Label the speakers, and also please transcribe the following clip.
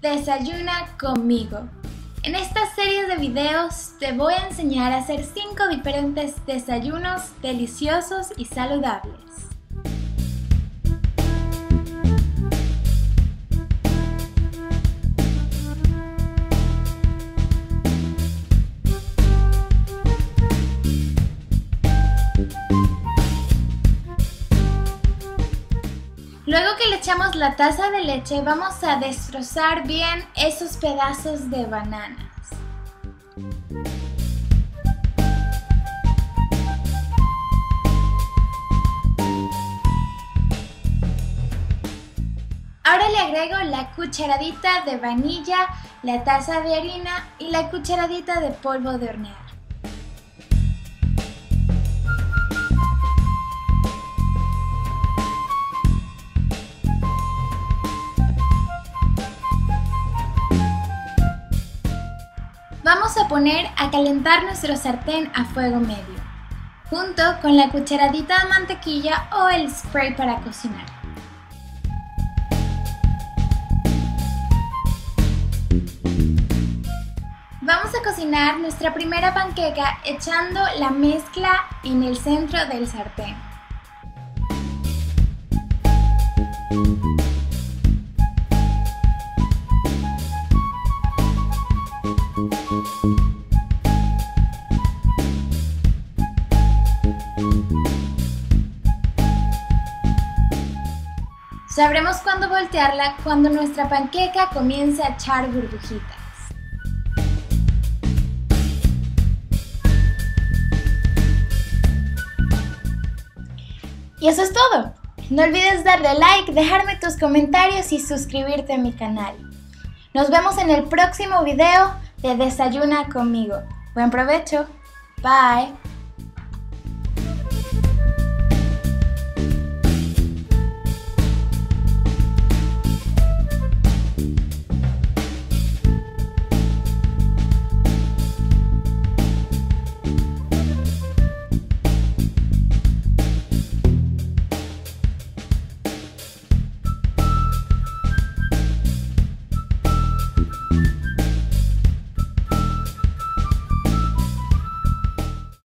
Speaker 1: Desayuna conmigo. En esta serie de videos te voy a enseñar a hacer 5 diferentes desayunos deliciosos y saludables. Luego que le echamos la taza de leche, vamos a destrozar bien esos pedazos de bananas. Ahora le agrego la cucharadita de vanilla, la taza de harina y la cucharadita de polvo de hornear. Vamos a poner a calentar nuestro sartén a fuego medio, junto con la cucharadita de mantequilla o el spray para cocinar. Vamos a cocinar nuestra primera panqueca echando la mezcla en el centro del sartén. Sabremos cuándo voltearla cuando nuestra panqueca comience a echar burbujitas. Y eso es todo. No olvides darle like, dejarme tus comentarios y suscribirte a mi canal. Nos vemos en el próximo video de Desayuna conmigo. Buen provecho. Bye.